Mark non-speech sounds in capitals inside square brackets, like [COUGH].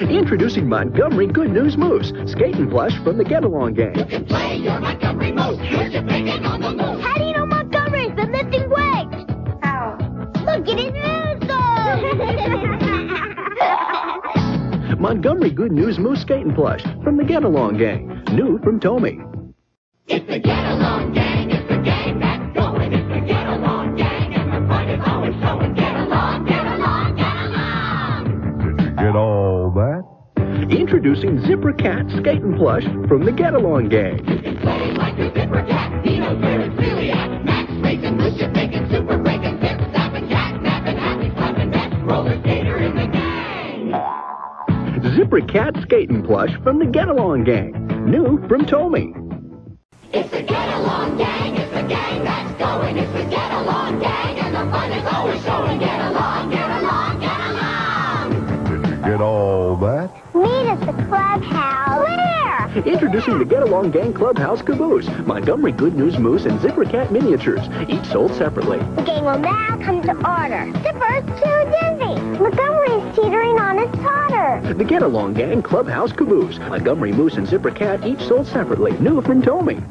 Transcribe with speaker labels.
Speaker 1: Introducing Montgomery Good News Moose, skating plush from the Get Along Gang.
Speaker 2: Play your Montgomery Moose. Put your bacon on the moose.
Speaker 3: How do you know Montgomery's been lifting weights? How? Look at his moose. [LAUGHS]
Speaker 1: Montgomery Good News Moose skating plush from the Get Along Gang. New from Tomy.
Speaker 2: It's the Get Along Gang.
Speaker 4: All that?
Speaker 1: Introducing Zipper Cat skating plush from the Get Along Gang.
Speaker 2: You can play like a zipper cat. Dino Bird, Celiac, Max Racing, with bacon, super breaking, zip, stopping, cat, napping, happy, clapping, best roller skater in the gang.
Speaker 1: Zipper Cat skating plush from the Get Along Gang. New from Tomy.
Speaker 2: It's the Get Along Gang. It's the gang that's going. It's the Get Along Gang. And the fun is always showing. Get along, get along, get along.
Speaker 4: Did you get all that?
Speaker 3: Meet at the clubhouse. Where?
Speaker 1: Introducing the Get Along Gang Clubhouse Caboose. Montgomery Good News Moose and Zipper Cat miniatures. Each sold separately.
Speaker 3: The gang will now come to order. Zipper's too dizzy. Montgomery's teetering on his totter.
Speaker 1: The Get Along Gang Clubhouse Caboose. Montgomery Moose and Zipper Cat each sold separately. New from Tomy.